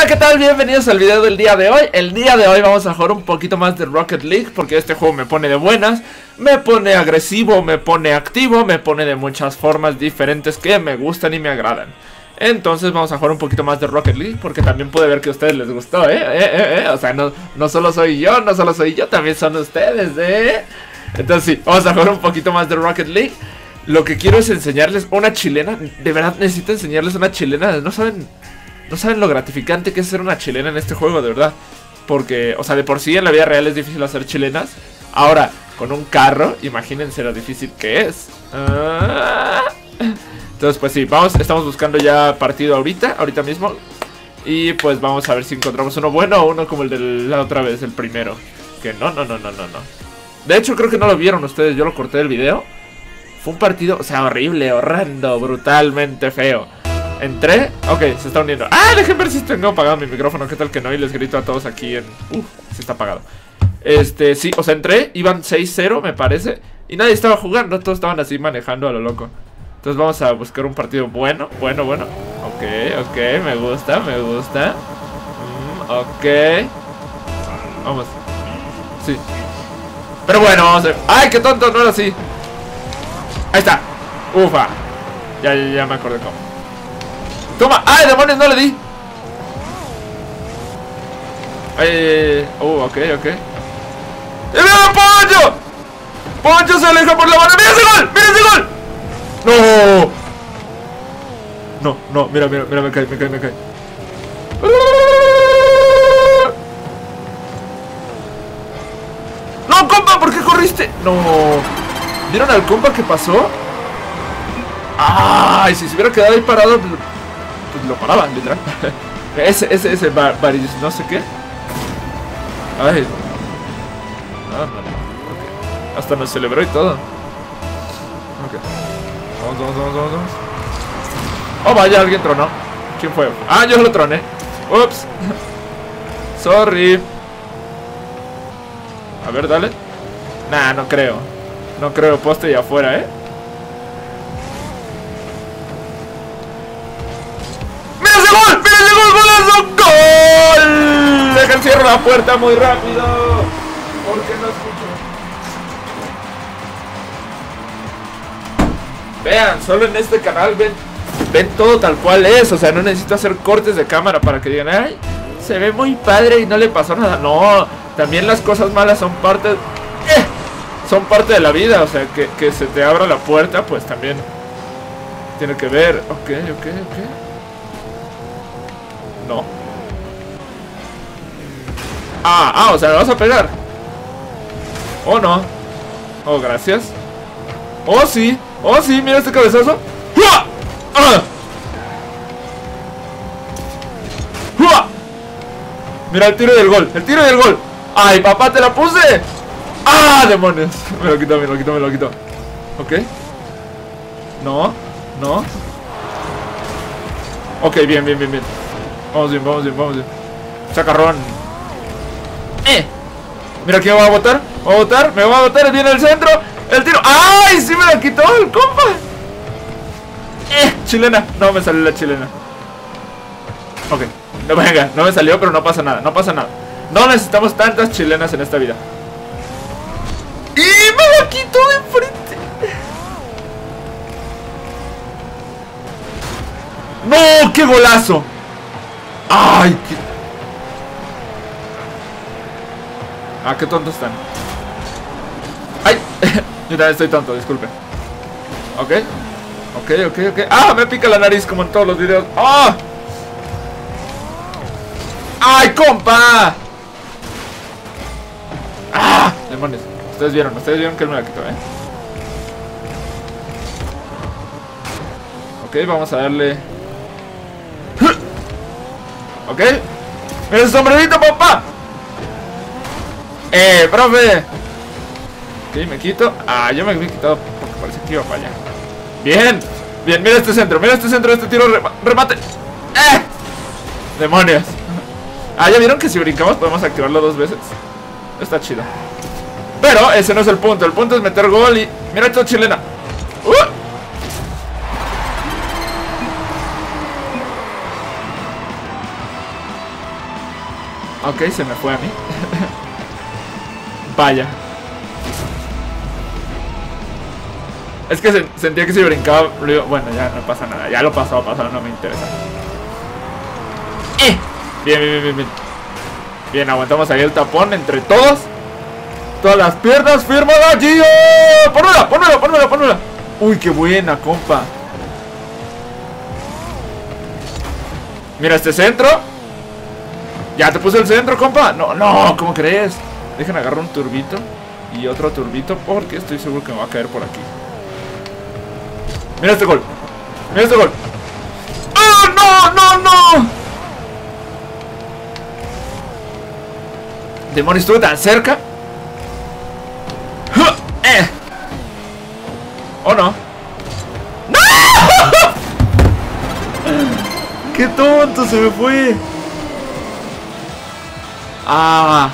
Hola, ¿qué tal? Bienvenidos al video del día de hoy. El día de hoy vamos a jugar un poquito más de Rocket League porque este juego me pone de buenas, me pone agresivo, me pone activo, me pone de muchas formas diferentes que me gustan y me agradan. Entonces vamos a jugar un poquito más de Rocket League porque también puede ver que a ustedes les gustó, ¿eh? eh, eh, eh. O sea, no, no solo soy yo, no solo soy yo, también son ustedes, ¿eh? Entonces sí, vamos a jugar un poquito más de Rocket League. Lo que quiero es enseñarles una chilena. De verdad necesito enseñarles una chilena. No saben no saben lo gratificante que es ser una chilena en este juego, de verdad. Porque, o sea, de por sí en la vida real es difícil hacer chilenas. Ahora, con un carro, imagínense lo difícil que es. Ah. Entonces, pues sí, vamos, estamos buscando ya partido ahorita, ahorita mismo. Y pues vamos a ver si encontramos uno bueno o uno como el de la otra vez, el primero. Que no, no, no, no, no, no. De hecho, creo que no lo vieron ustedes, yo lo corté del video. Fue un partido, o sea, horrible, horrendo, brutalmente feo. Entré, ok, se está uniendo Ah, déjenme ver si tengo apagado mi micrófono. ¿Qué tal que no? Y les grito a todos aquí en... Uf, sí está apagado. Este, sí, o sea, entré, iban 6-0 me parece Y nadie estaba jugando, todos estaban así manejando a lo loco. Entonces vamos a buscar un partido bueno, bueno, bueno. Ok, ok, me gusta, me gusta. Mm, Ok. Vamos. Sí. Pero bueno, vamos a ver. ¡Ay, qué tonto! No era así. Ahí está. Ufa. Ya, ya, ya me acordé cómo ¡Toma! ¡Ay, demonios! No le di. Ay, oh, ok, ok. ¡Y mira, Poncho! ¡Poncho se aleja por la mano! ¡Mira ese gol! ¡Mira ese gol! ¡No! No, no, mira, mira, mira, me cae, me cae, me cae. ¡No, compa! ¿Por qué corriste? No. ¿Vieron al compa que pasó? ¡Ay! Si se hubiera quedado ahí parado lo paraban, literal. ese, ese, ese bar, no sé qué. Ay. Ah, okay. Hasta nos celebró y todo. Ok. Vamos, vamos, vamos, vamos. Oh, vaya, alguien tronó. ¿Quién fue? Ah, yo lo troné. Ups. Sorry. A ver, dale. Nah, no creo. No creo, poste y afuera, ¿eh? Cierro la puerta muy rápido. Porque no escucho. Vean, solo en este canal ven, ven todo tal cual es. O sea, no necesito hacer cortes de cámara para que digan, ay, se ve muy padre y no le pasó nada. No, también las cosas malas son parte... ¡Eh! Son parte de la vida. O sea, que, que se te abra la puerta, pues también tiene que ver. Ok, ok, ok. No. Ah, ah, o sea, me vas a pegar. Oh, no. Oh, gracias. Oh, sí. Oh, sí, mira este cabezazo. ¡Ah! Mira el tiro del gol. El tiro del gol. ¡Ay, papá, te la puse! ¡Ah, demonios! Me lo quito, me lo quito, me lo quito. Ok. No, no. Ok, bien, bien, bien, bien. Vamos bien, vamos bien, vamos bien. Chacarrón. ¡Eh! Mira quién va a botar. Va a botar, me va a botar. Viene el centro. El tiro. ¡Ay! Sí me la quitó el compa. ¡Eh! Chilena. No me salió la chilena. Ok. No, venga, no me salió, pero no pasa nada. No pasa nada. No necesitamos tantas chilenas en esta vida. ¡Y me la quitó de enfrente! ¡No! ¡Qué golazo! ¡Ay! Qué... Ah, qué tontos están. ¡Ay! Yo también estoy tonto, disculpe. Ok. Ok, ok, ok. ¡Ah! Me pica la nariz como en todos los videos. ¡Ah! ¡Ay, compa! ¡Ah! Demonios. Ustedes vieron, ustedes vieron que él me la quitó, ¿eh? Ok, vamos a darle ¿Ok? ¡Mira el sombrerito, papá! ¡Eh, profe! Ok, me quito. Ah, yo me he quitado porque parece que iba para allá. ¡Bien! Bien, mira este centro, mira este centro, este tiro remate. ¡Eh! ¡Demonios! Ah, ¿ya vieron que si brincamos podemos activarlo dos veces? Está chido. Pero ese no es el punto, el punto es meter gol y... Mira esto chilena. ¡Uh! Ok, se me fue a mí. Vaya. Es que sentía que si brincaba... Bueno, ya no pasa nada. Ya lo pasó, pasado, no me interesa. ¡Eh! Bien, bien, bien, bien. Bien, aguantamos ahí el tapón entre todos. Todas las piernas, firmada, Gio. Ponula, ponula, ponula, ponula. Uy, qué buena, compa. Mira este centro. Ya te puse el centro, compa. No, no, ¿cómo crees? Dejen agarrar un turbito y otro turbito porque estoy seguro que me va a caer por aquí. Mira este gol. Mira este gol. ¡Oh, no, no, no! Demonios, estuve tan cerca. ¡Eh! ¿O no? ¡No! ¡Qué tonto! Se me fue. Ah.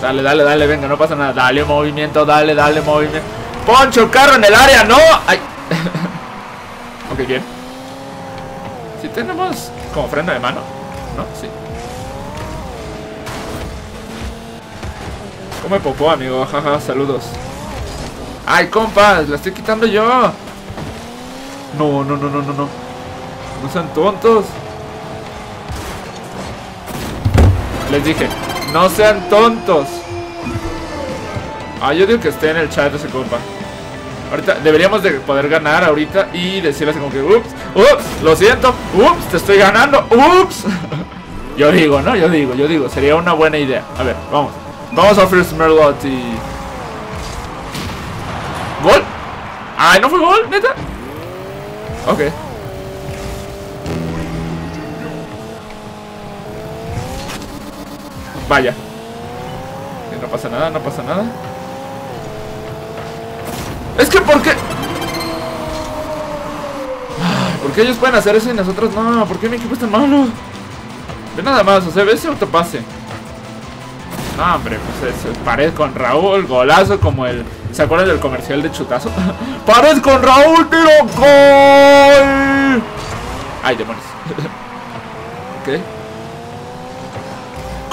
Dale, dale, dale, venga, no pasa nada. Dale movimiento, dale, dale movimiento. Poncho, carro en el área, no. Ay. ok, bien. Si tenemos como freno de mano, ¿no? Sí. Come popó, amigo. Jaja, saludos. Ay, compas, la estoy quitando yo. No, no, no, no, no, no. No sean tontos. Les dije, no sean tontos. Ah, yo digo que esté en el chat ese compa. Ahorita deberíamos de poder ganar ahorita y decirle así como que, ups, ups, lo siento, ups, te estoy ganando, ups. yo digo, ¿no? Yo digo, yo digo, sería una buena idea. A ver, vamos. Vamos a First Merlot y... ¿Gol? Ay, ¿no fue gol, neta? Ok. Vaya. no pasa nada, no pasa nada. Es que ¿por qué? ¿Por qué ellos pueden hacer eso y nosotros no? ¿Por qué mi equipo es tan malo? Ve nada más, o sea, ve ese autopase. No, hombre, pues es, pared con Raúl, golazo como el... ¿Se acuerdan del comercial de chutazo? ¡Pared con Raúl, tiro gol! Ay, demonios. ¿Qué?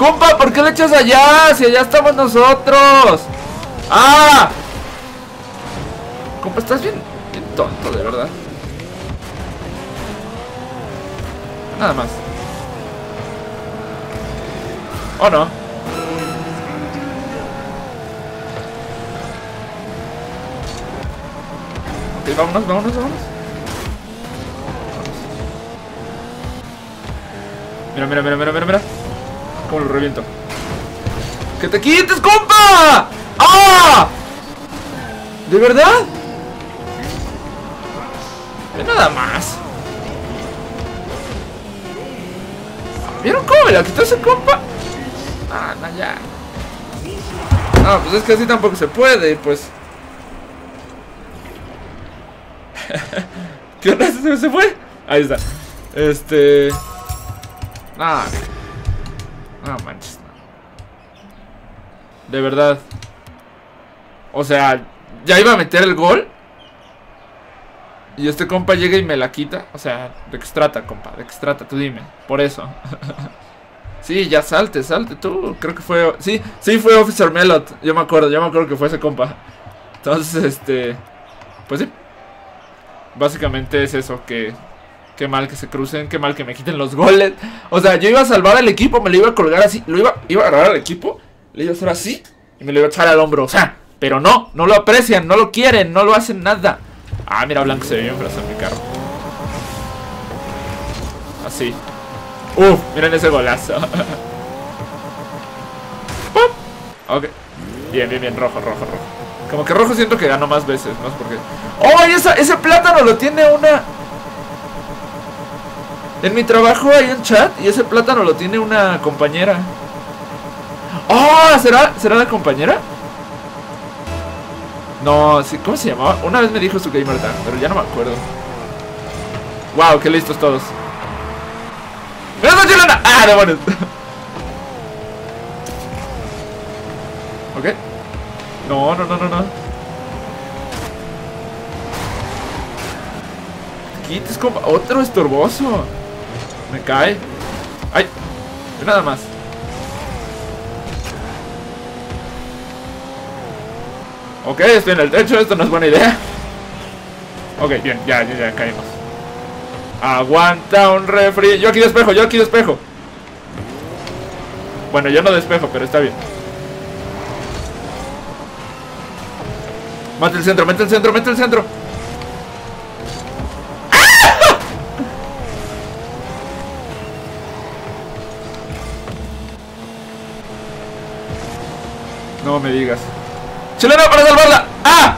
Compa, ¿por qué le echas allá? Si allá estamos nosotros. ¡Ah! Compa, estás bien, tonto, de verdad. Nada más. ¿O no? Ok, vámonos, vámonos, vámonos. Mira, mira, mira, mira, mira, mira. Cómo lo reviento. ¡Que te quites, compa! ¡Ah! ¿De verdad? Ve nada más. ¿Vieron cómo me la quitó ese compa? Ah, no, ya. No, pues es que así tampoco se puede, pues. ¿Qué onda? ¿Se fue? Ahí está. Este. Ah, no manches. De verdad. O sea, ya iba a meter el gol. Y este compa llega y me la quita. O sea, ¿de qué se trata, compa? ¿De qué se trata? Tú dime. Por eso. sí, ya salte, salte tú. Creo que fue... Sí, sí fue Officer Melot. Yo me acuerdo, yo me acuerdo que fue ese compa. Entonces, este... Pues sí. Básicamente es eso, que... Qué mal que se crucen, qué mal que me quiten los goles. O sea, yo iba a salvar al equipo, me lo iba a colgar así. Lo iba, iba a agarrar al equipo, le iba a hacer así y me lo iba a echar al hombro. O sea, pero no, no lo aprecian, no lo quieren, no lo hacen nada. Ah, mira, Blanco se ve bien frazado en mi carro. Así. Uf, miren ese golazo. ¡Pum! Ok. Bien, bien, bien, rojo, rojo, rojo. Como que rojo siento que ganó más veces, no sé por qué. ¡Oh! Esa, ese plátano lo tiene una... En mi trabajo hay un chat y ese plátano lo tiene una compañera. ¡Oh! ¿Será, ¿será la compañera? No, ¿cómo se llamaba? Una vez me dijo su gamer tag, pero ya no me acuerdo. Wow, qué listos todos. ¡Mira esa chilena! ¡Ah, demonios! ok. No, no, no, no, no. quites, compa. Otro estorboso. Me cae. ¡Ay! Nada más. Ok, estoy en el techo, esto no es buena idea. Ok, bien, ya, ya, ya caímos. Aguanta un refri. Yo aquí despejo, yo aquí despejo. Bueno, yo no despejo, pero está bien. Mate el centro, mete el centro, mete el centro. No me digas. ¡Chilena para salvarla! ¡Ah!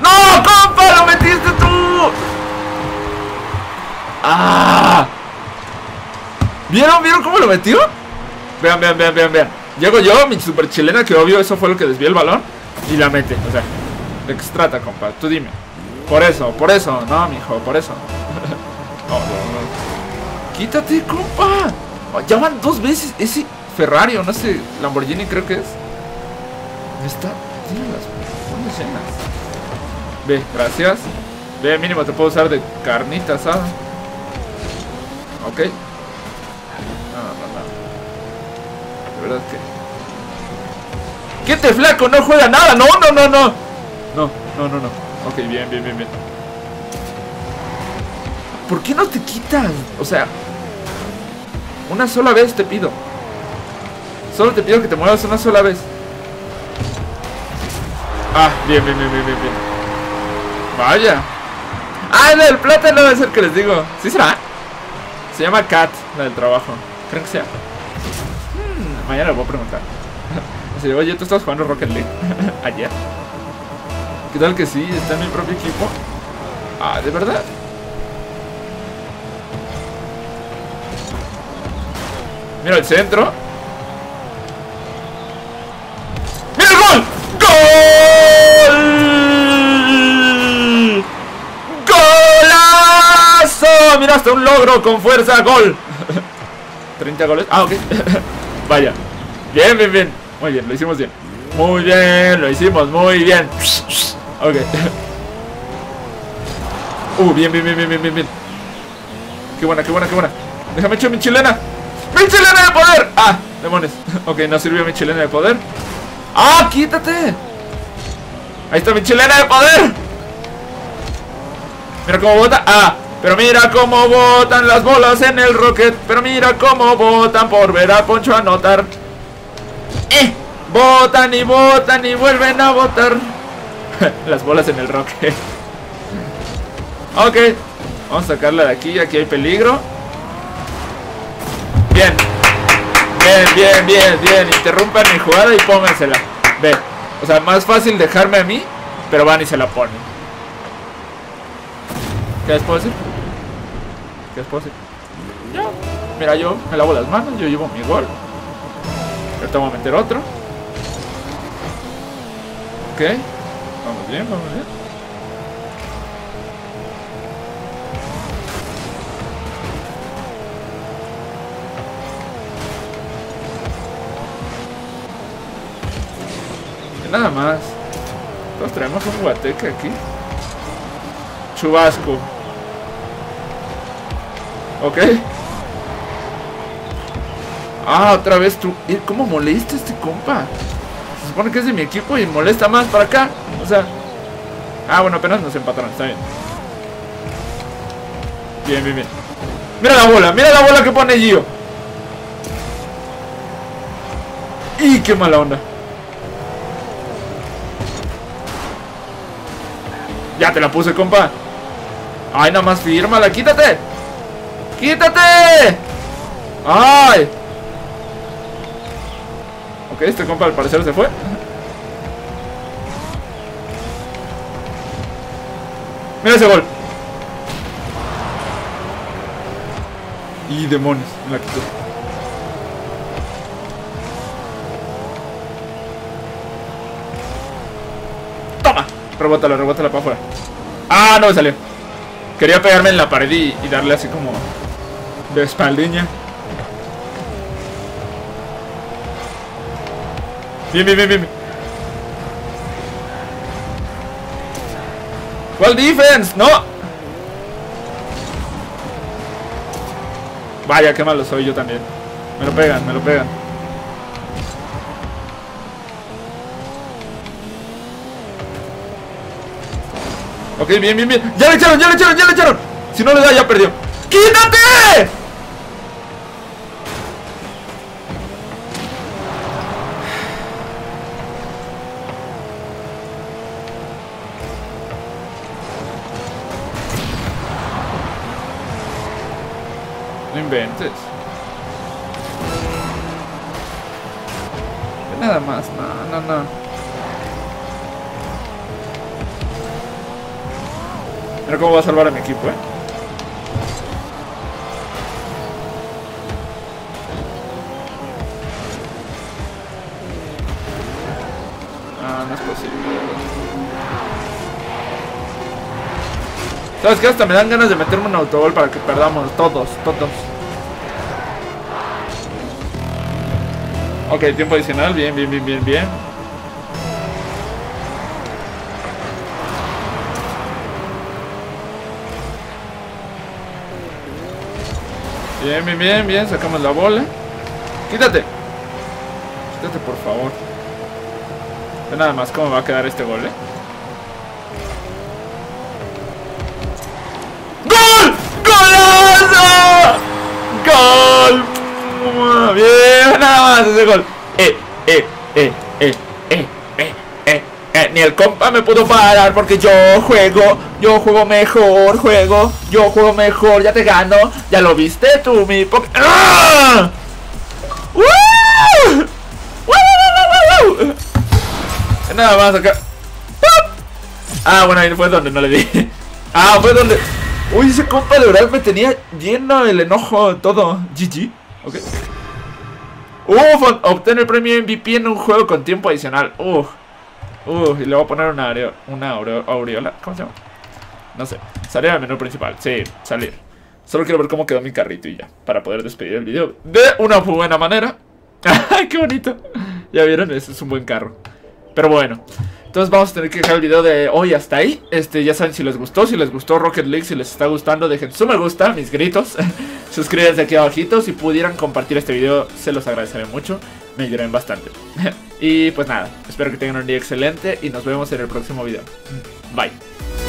¡No, compa! ¡Lo metiste tú! ¡Ah! ¿Vieron? ¿Vieron cómo lo metió? Vean, vean, vean, vean, vean. Llego yo, mi super chilena, que obvio eso fue lo que desvió el balón. Y la mete, o sea. Extrata, compa. Tú dime. Por eso, por eso. No, mijo, por eso. no, no, no. Quítate, compa. Ya van dos veces. Ese Ferrari no sé, Lamborghini creo que es. Está. Tiene las llenas. Ve, gracias. Ve, mínimo te puedo usar de carnita asada. Ok. No, no, no. De verdad que. ¿Qué te flaco? No juega nada. No, no, no, no. No, no, no, no. Ok, bien, bien, bien, bien. ¿Por qué no te quitas? O sea, una sola vez te pido. Solo te pido que te muevas una sola vez. Ah, bien, bien, bien, bien, bien. Vaya. Ah, la del plátano es el que les digo. ¿Sí será? Se llama Cat, la del trabajo. Creo que sea. Hmm, mañana le voy a preguntar. Así, oye, tú estás jugando Rocket League ayer. ¿Qué tal que sí? Está en mi propio equipo. Ah, ¿de verdad? Mira el centro. Mira, hasta un logro con fuerza, gol. 30 goles. Ah, ok. Vaya. Bien, bien, bien. Muy bien, lo hicimos bien. Muy bien, lo hicimos muy bien. Ok. Uh, bien, bien, bien, bien, bien, bien. Qué buena, qué buena, qué buena. Déjame echar mi chilena. ¡Mi chilena de poder! Ah, demonios. Ok, no sirvió mi chilena de poder. ¡Ah, quítate! Ahí está mi chilena de poder. Mira cómo bota. Ah, pero mira cómo botan las bolas en el rocket. Pero mira cómo botan por ver a Poncho anotar. ¡Eh! Botan y botan y vuelven a botar. las bolas en el rocket. ok. Vamos a sacarla de aquí. Aquí hay peligro. Bien. Bien, bien, bien, bien. Interrumpan mi jugada y póngansela. Ve. O sea, más fácil dejarme a mí. Pero van y se la ponen. ¿Qué les puedo decir? ¿Qué les puedo decir? Ya. Mira, yo me lavo las manos, yo llevo mi gol. Ahorita voy a meter otro. Ok. Vamos bien, vamos bien. Nada más. Todos traemos un guateque aquí. Chubasco. Ok. Ah, otra vez tú. ¿Cómo molesta este compa? Se supone que es de mi equipo y molesta más para acá. O sea. Ah, bueno, apenas nos empataron, está bien. Bien, bien, bien. Mira la bola, mira la bola que pone Gio. Y qué mala onda. Ya te la puse, compa. Ay, nada más fírmala, quítate. ¡Quítate! ¡Ay! Ok, este compa al parecer se fue. Mira ese gol. Y demonios, me la quitó. Toma. Rebótala, rebótala para afuera. Ah, no me salió. Quería pegarme en la pared y, y darle así como de espaldiña. Bien, bien, bien, bien. ¿Cuál defense? ¡No! Vaya, qué malo soy yo también. Me lo pegan, me lo pegan. Ok, bien, bien, bien. ¡Ya le echaron, ya le echaron, ya le echaron! Si no le da, ya perdió. ¡Quítate! No inventes. Nada más, no, no, no. Mira cómo va a salvar a mi equipo, eh. Ah, no es posible. ¿Sabes qué? Hasta me dan ganas de meterme un autogol para que perdamos todos, todos. Ok, tiempo adicional, bien, bien, bien, bien, bien. Bien, bien, bien, bien, sacamos la bola. Quítate. Quítate, por favor. Nada más cómo va a quedar este gol, ¿eh? ¡Gol! ¡Golazo! ¡Gol! Bien, nada más ese gol. Eh, eh, eh, eh, eh, eh, eh, eh. Ni el compa me pudo parar porque yo juego, yo juego mejor, juego, yo juego mejor, ya te gano. Ya lo viste tú, mi po ¡Ah! Nada más acá. Ah, bueno, ahí fue donde no le di. Ah, fue donde. Uy, ese compa de verdad me tenía lleno el enojo, todo. GG. Ok. Uf, obtener el premio MVP en un juego con tiempo adicional. Uf. Uf, y le voy a poner una, aureo, una aureo, aureola. ¿Cómo se llama? No sé. Salir al menú principal. Sí, salir. Solo quiero ver cómo quedó mi carrito y ya. Para poder despedir el video de una buena manera. ¡Ay, qué bonito! Ya vieron, ese es un buen carro. Pero bueno. Entonces vamos a tener que dejar el video de hoy hasta ahí. Este, ya saben si les gustó, si les gustó Rocket League, si les está gustando, dejen su me gusta, mis gritos. Suscríbanse aquí abajito. Si pudieran compartir este video, se los agradeceré mucho. Me ayudarían bastante. y pues nada, espero que tengan un día excelente y nos vemos en el próximo video. Bye.